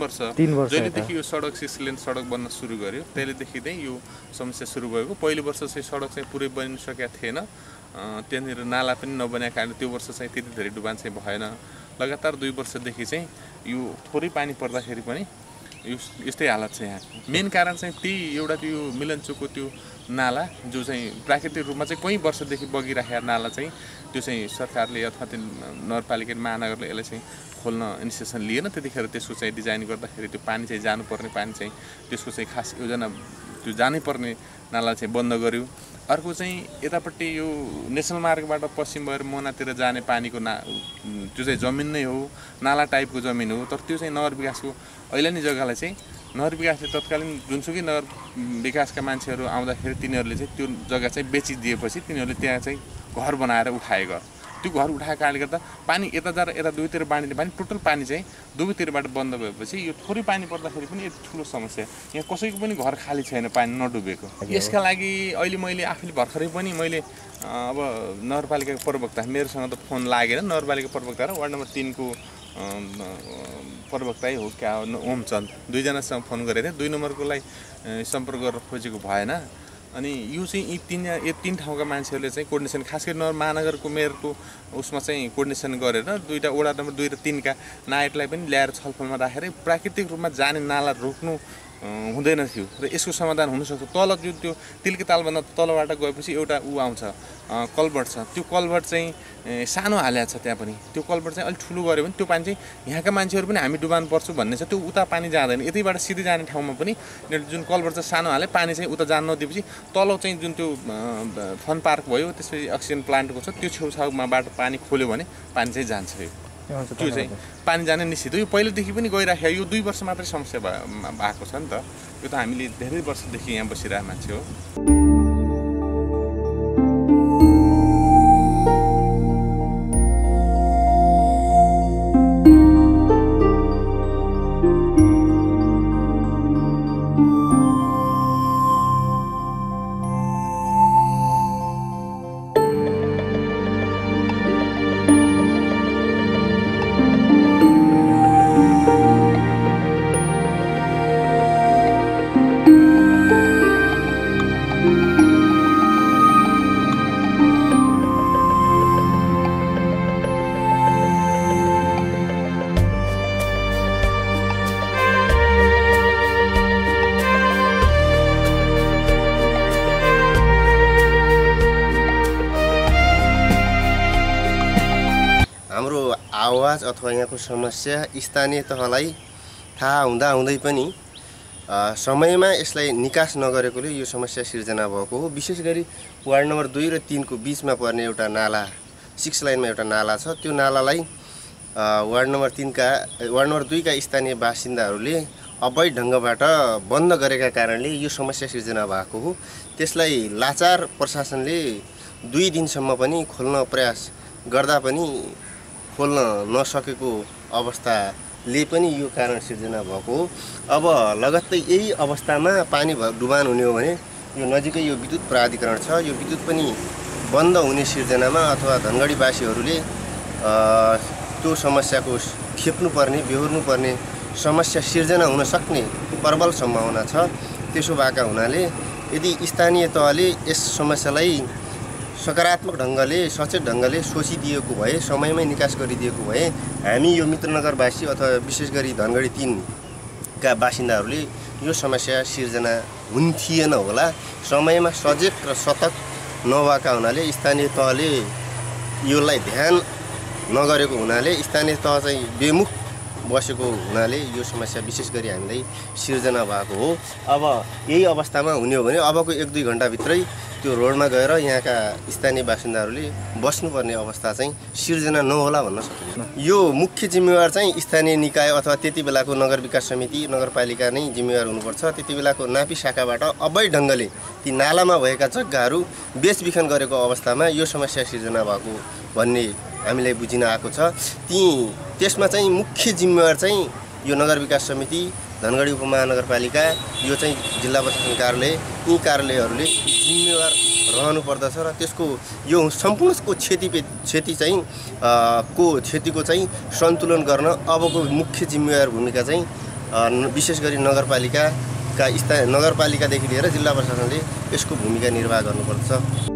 वर्ष। जहिलेदेखि यो सडक सिक्स लेन सडक बन्न सुरु गर्यो त्यसलेदेखि चाहिँ यो समस्या सुरु भएको। पहिलो वर्ष चाहिँ सडक चाहिँ पुरै बनिसकेका थिएन। अँ, त्यहाँनिर नाला पनि नबनाएको कारण त्यो वर्ष चाहिँ त्यति धेरै डुबान चाहिँ भएन। लगातार दुई वर्षदेखि चाहिँ यो थोरै पानी पर्दाखेरि पनि यस्तै हालत छ यहाँ। मेन कारण चाहिँ त्यही एउटा त्यो मिलनचोकको त्यो नाला जो चाहिँ प्राकृतिक रूपमा चाहिँ कहीँ वर्षदेखि बगिराखेका नाला चाहिँ त्यो चाहिँ सरकारले अथवा त्यो नगरपालिका महानगरले यसलाई चाहिँ खोल्न इनिसिएसन लिएन। त्यतिखेर त्यसको चाहिँ डिजाइन गर्दाखेरि त्यो पानी चाहिँ जानुपर्ने पानी चाहिँ त्यसको चाहिँ खास योजना त्यो जानै पर्ने नाला चाहिँ बन्द गर्यो। अर्को चाहिँ यतापट्टि यो नेसनल मार्गबाट पश्चिम भएर मोनातिर जाने पानीको ना त्यो चाहिँ जमिन नै हो नाला टाइपको जमिन हो तर त्यो चाहिँ नगर विकासको। अहिले नै जग्गालाई चाहिँ नगर विकासले तत्कालीन जुनसुकै नगर विकासका मान्छेहरू आउँदाखेरि तिनीहरूले चाहिँ त्यो जग्गा चाहिँ बेचिदिएपछि तिनीहरूले त्यहाँ चाहिँ घर बनाएर उठाए घर। त्यो घर उठाएको कारणले गर्दा पानी यता जाँदा यता दुवैतिर बाँडिने पानी टोटल पानी चाहिँ दुवैतिरबाट बन्द भएपछि यो थोरै पानी पर्दाखेरि पनि यति ठुलो समस्या। यहाँ कसैको पनि घर खाली छैन पानी नडुबेको। यसका लागि अहिले मैले आफूले भर्खरै पनि मैले अब नगरपालिकाको प्रवक्ता मेरोसँग त फोन लागेन। नगरपालिका प्रवक्ता र वार्ड नम्बर तिनको प्रवक्तै हो क्या ओमचन्द दुईजनासँग फोन गरेको थिएँ। दुई नम्बरकोलाई सम्पर्क गरेर खोजेको भएन। अनि यो चाहिँ यी तिन यो तिन ठाउँका मान्छेहरूले चाहिँ कोर्डिनेसन खास गरी नगर महानगरको मेयरको उसमा चाहिँ कोर्डिनेसन गरेर दुईवटा वडा नम्बर दुई र तिनका नायकलाई पनि ल्याएर छलफलमा राखेर प्राकृतिक रूपमा जाने नाला रोक्नु हुँदैन थियो। र यसको समाधान हुनसक्छ। तल जुन त्यो तिल्के तालभन्दा तलबाट गएपछि एउटा ऊ आउँछ कल्भर्ट छ। त्यो कल्भर्ट चाहिँ सानो हालेको छ त्यहाँ पनि। त्यो कल्भर्ट चाहिँ अलिक ठुलो गऱ्यो भने त्यो पानी चाहिँ यहाँका मान्छेहरू पनि हामी डुबान पर्छु भन्ने छ। त्यो उता पानी जाँदैन। यतैबाट सिधै जाने ठाउँमा पनि जुन कल्भर्ट चाहिँ सानो हाले पानी चाहिँ उता जान नदिएपछि तल चाहिँ जुन त्यो फन पार्क भयो त्यसपछि अक्सिजन प्लान्टको छ त्यो छेउछाउमा बाटो पानी खोल्यो भने पानी चाहिँ जान्छ त्यो चाहिँ पानी जाने निश्चित हो। यो पहिलेदेखि पनि गइराखेको यो दुई वर्ष मात्रै समस्या भए- भएको छ नि त। यो त हामीले धेरै वर्षदेखि यहाँ बसिरहेको मान्छे हो। आवाज अथवा यहाँको समस्या स्थानीय तहलाई थाहा हुँदा हुँदै पनि समयमा यसलाई निकास नगरेकोले यो समस्या सिर्जना भएको हो। विशेष गरी वार्ड नम्बर दुई र तिनको बिचमा पर्ने एउटा नाला सिक्स लाइनमा एउटा नाला छ। त्यो नालालाई वार्ड नम्बर तिनका वार्ड नम्बर दुईका स्थानीय बासिन्दाहरूले अवैध ढङ्गबाट बन्द गरेका कारणले यो समस्या सिर्जना भएको हो। त्यसलाई लाचार प्रशासनले दुई दिनसम्म पनि खोल्न प्रयास गर्दा पनि खोल्न नसकेको अवस्थाले पनि यो कारण सिर्जना भएको हो। अब लगत्तै यही अवस्थामा पानी भ डुबान हुने हो भने यो नजिकै यो विद्युत प्राधिकरण छ। यो विद्युत पनि बन्द हुने सिर्जनामा अथवा धनगढीवासीहरूले त्यो समस्याको खेप्नुपर्ने बेहोर्नुपर्ने समस्या सिर्जना हुन सक्ने प्रबल सम्भावना छ। त्यसो भएका हुनाले यदि स्थानीय तहले यस समस्यालाई सकारात्मक ढङ्गले सचेत ढङ्गले सोचिदिएको भए समयमै निकास गरिदिएको भए हामी यो मित्रनगरवासी अथवा विशेष गरी धनगढी तिनका बासिन्दाहरूले यो समस्या सिर्जना हुन्थिएन होला। समयमा सचेत र सतर्क नभएका हुनाले स्थानीय तहले योलाई ध्यान नगरेको हुनाले स्थानीय तह चाहिँ बेमुख बसेको हुनाले यो समस्या विशेष गरी हामीलाई सिर्जना भएको हो। अब यही अवस्थामा हुने हो भने अबको एक दुई घन्टाभित्रै त्यो रोडमा गएर यहाँका स्थानीय बासिन्दाहरूले बस्नुपर्ने अवस्था चाहिँ सिर्जना नहोला भन्न सकिन्छ। यो मुख्य जिम्मेवार चाहिँ स्थानीय निकाय अथवा त्यति बेलाको नगर विकास समिति नगरपालिका नै जिम्मेवार हुनुपर्छ। त्यति बेलाको नापी शाखाबाट अवैध ढङ्गले ती नालामा भएका जग्गाहरू बेचबिखन गरेको अवस्थामा यो समस्या सिर्जना भएको भन्ने हामीलाई बुझिन आएको छ। ती त्यसमा चाहिँ मुख्य जिम्मेवार चाहिँ यो नगर विकास समिति धनगढी उपमहानगरपालिका यो चाहिँ जिल्ला प्रशासन कार्यालय यी कार्यालयहरूले जिम्मेवार रहनु पर्दछ र त्यसको यो सम्पूर्णको क्षति क्षति चाहिँ को क्षतिको चाहिँ सन्तुलन गर्न अबको मुख्य जिम्मेवार भूमिका चाहिँ विशेष गरी नगरपालिकाका स्था नगरपालिकादेखि लिएर जिल्ला प्रशासनले यसको भूमिका निर्वाह गर्नुपर्छ